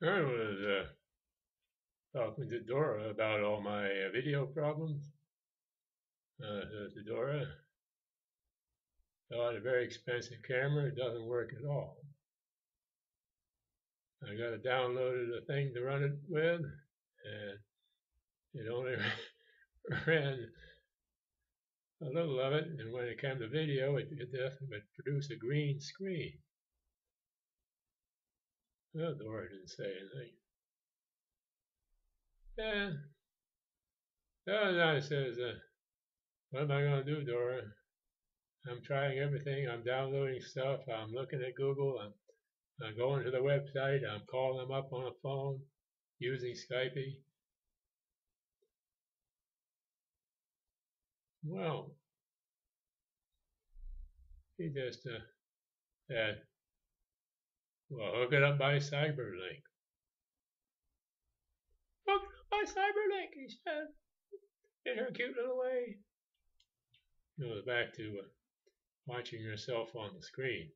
I was uh, talking to Dora about all my uh, video problems. Uh, to Dora, bought a very expensive camera. It doesn't work at all. I got it downloaded a thing to run it with, and it only ran a little of it, and when it came to video, it, it, produced a green screen. Dora didn't say anything. Yeah. Oh, I says, uh, what am I going to do, Dora? I'm trying everything. I'm downloading stuff. I'm looking at Google. I'm, I'm going to the website. I'm calling them up on a phone using Skype. Well, he just uh, said, well, hook it up by CyberLink. Hook it up by CyberLink, he said, in her cute little way. It Goes back to uh, watching yourself on the screen.